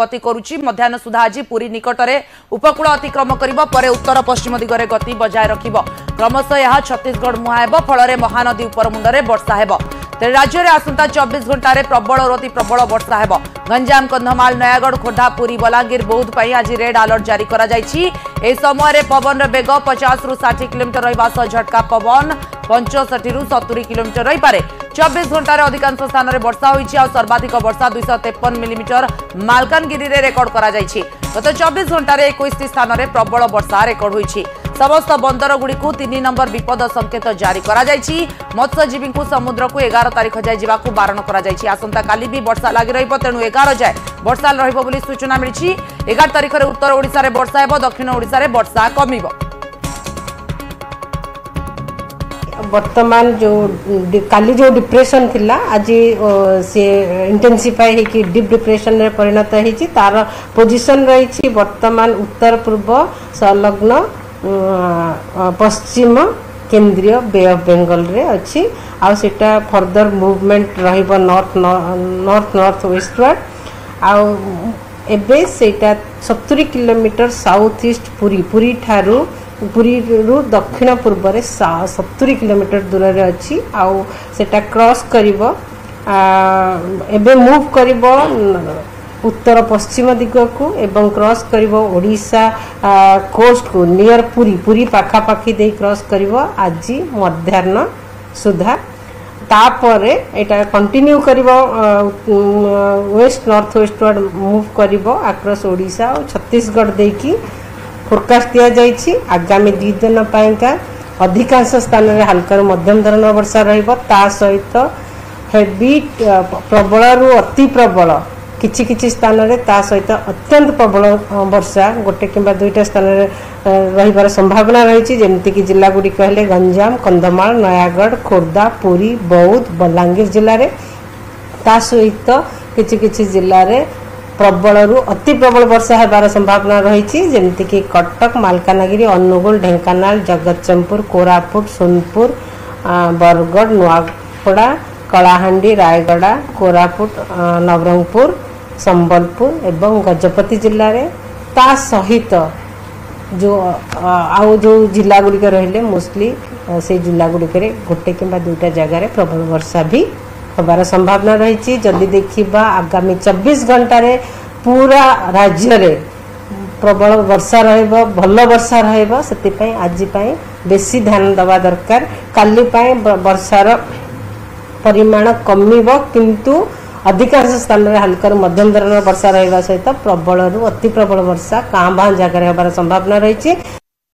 গতি করুছি মধ্যাহ্ন সুদ্ধা আজ পুরী নিকটরে উপকূল অতিক্রম করিব পরে উত্তর পশ্চিম দিগরে গতি বজায় রাখব ক্রমশ এ ছত্তিশগড় মুহাঁ ফলরে মহানদী উপর মুন্ডরে বর্ষা হব ତେବେ ରାଜ୍ୟରେ ଆସନ୍ତା ଚବିଶ ଘଣ୍ଟାରେ ପ୍ରବଳରୁ ଅତି ପ୍ରବଳ ବର୍ଷା ହେବ ଗଞ୍ଜାମ କନ୍ଧମାଳ ନୟାଗଡ଼ ଖୋର୍ଦ୍ଧା ପୁରୀ ବଲାଙ୍ଗୀର ବୌଦ୍ଧ ପାଇଁ ଆଜି ରେଡ୍ ଆଲର୍ଟ ଜାରି କରାଯାଇଛି ଏହି ସମୟରେ ପବନର ବେଗ ପଚାଶରୁ ଷାଠିଏ କିଲୋମିଟର ରହିବା ସହ ଝଟକା ପବନ ପଞ୍ଚଷଠିରୁ ସତୁରି କିଲୋମିଟର ରହିପାରେ ଚବିଶ ଘଣ୍ଟାରେ ଅଧିକାଂଶ ସ୍ଥାନରେ ବର୍ଷା ହୋଇଛି ଆଉ ସର୍ବାଧିକ ବର୍ଷା ଦୁଇଶହ ତେପନ ମିଲିମିଟର ମାଲକାନଗିରିରେ ରେକର୍ଡ କରାଯାଇଛି ଗତ ଚବିଶ ଘଣ୍ଟାରେ ଏକୋଇଶଟି ସ୍ଥାନରେ ପ୍ରବଳ ବର୍ଷା ରେକର୍ଡ ହୋଇଛି সমস্ত বন্দরগুড়ি তিন নম্বর বিপদ সংকেত জারি করা মৎস্যজীবী সমুদ্রক এগার তারিখ যায় যা বারণ করা আসন্তকালি বি বর্ষা লাগি রহব তেণু এগার যায় বর্ষা রহব বলে সূচনা মিছে এগার তারিখে উত্তর ওড়শার বর্ষা হব দক্ষিণ ওড়শার বর্ষা কমিব বর্তমান যে কালি যে ডিপ্রেসন লা আজ সে ইন্টেনসিফাই হয়ে ডিপ ডিপ্রেসন পরিণত হয়েছে তার পজিশন রয়েছে বর্তমান উত্তর পূর্ব সংলগ্ন ପଶ୍ଚିମ କେନ୍ଦ୍ରୀୟ ବେ ଅଫ୍ ବେଙ୍ଗଲରେ ଅଛି ଆଉ ସେଇଟା ଫର୍ଦର ମୁଭମେଣ୍ଟ ରହିବ ନର୍ଥ ନର୍ଥ ନର୍ଥ ୱେଷ୍ଟୱାର୍ଡ଼ ଆଉ ଏବେ ସେଇଟା ସତୁରି kilometre south east Puri Puri ଠାରୁ ପୁରୀରୁ ଦକ୍ଷିଣ ପୂର୍ବରେ ସତୁରି କିଲୋମିଟର ଦୂରରେ ଅଛି ଆଉ ସେଇଟା କ୍ରସ୍ କରିବ ଏବେ ମୁଭ୍ କରିବ उत्तर पश्चिम दिग्क क्रस करा कोस्ट को नियर पुरी पुरी पखापाखी दे क्रस कर आज मध्यान सुधा तापर एटा कंटिन्यू कर west north westward move कर आक्रस ओडा और छत्तीसगढ़ दे कि फोरकास्ट दि जाइए आगामी दु दिन का अधिकांश स्थान में हालाकर मध्यम धरण वर्षा रहा सहित हेवी प्रबल रु अति प्रबल किसी किसी स्थान सहित अत्यंत प्रबल वर्षा गोटे कि दुईटा स्थान रवना रही जमीक जिला गुड़िक गंजाम कंधमाल नयगढ़ खोर्धा पूरी बौद्ध बलांगीर जिले में सहित कि किसी जिले में प्रबल अति प्रबल वर्षा होवार संभावना रही जमीक कटक मलकानगि अनुगुण ढेकाना जगत सिंहपुर कोरापुट सोनपुर बरगढ़ नुआपड़ा कलाहां रायगढ़ कोरापुट नवरंगपुर संबलपुर एवं गजपति जिले में ता सहित जो आउ जो जिला गुड़िक रे मोस्टली से जिला गुड़िक गोटे कि दुईटा जगार प्रबल वर्षा भी हबार संभावना रही जदि देखा आगामी चबीश घंटार पूरा राज्य प्रबल वर्षा रल वर्षा रतीपाई आजपाई बेस ध्यान दवा दरकार कालीपाई बर्षार परिमाण कमु ଅଧିକାଂଶ ସ୍ଥାନରେ ହାଲକାରୁ ମଧ୍ୟମ ଧରଣର ବର୍ଷା ରହିବା ସହିତ ପ୍ରବଳରୁ ଅତି ପ୍ରବଳ ବର୍ଷା କାଁ ଭାଁ ଜାଗାରେ ହେବାର ସମ୍ଭାବନା ରହିଛି